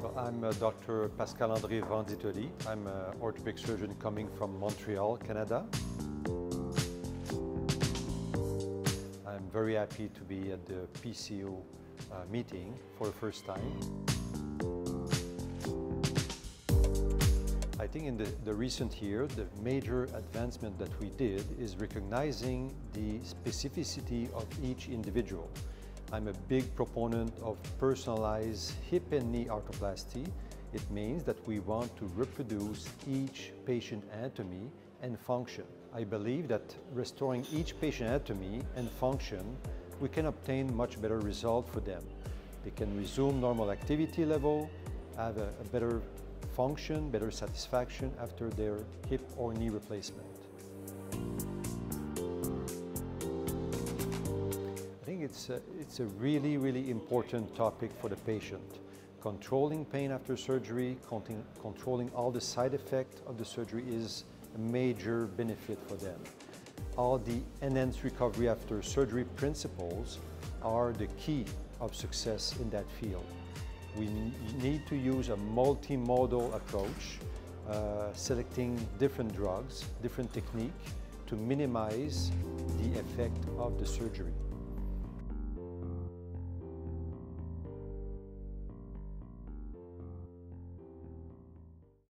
So I'm uh, Dr. Pascal André Vendittoli. I'm an orthopedic surgeon coming from Montreal, Canada. I'm very happy to be at the PCO uh, meeting for the first time. I think in the, the recent year, the major advancement that we did is recognizing the specificity of each individual. I'm a big proponent of personalized hip and knee arthroplasty. It means that we want to reproduce each patient anatomy and function. I believe that restoring each patient anatomy and function, we can obtain much better result for them. They can resume normal activity level, have a, a better function, better satisfaction after their hip or knee replacement. It's a, it's a really, really important topic for the patient. Controlling pain after surgery, controlling all the side effects of the surgery is a major benefit for them. All the enhanced recovery after surgery principles are the key of success in that field. We need to use a multimodal approach, uh, selecting different drugs, different technique to minimize the effect of the surgery.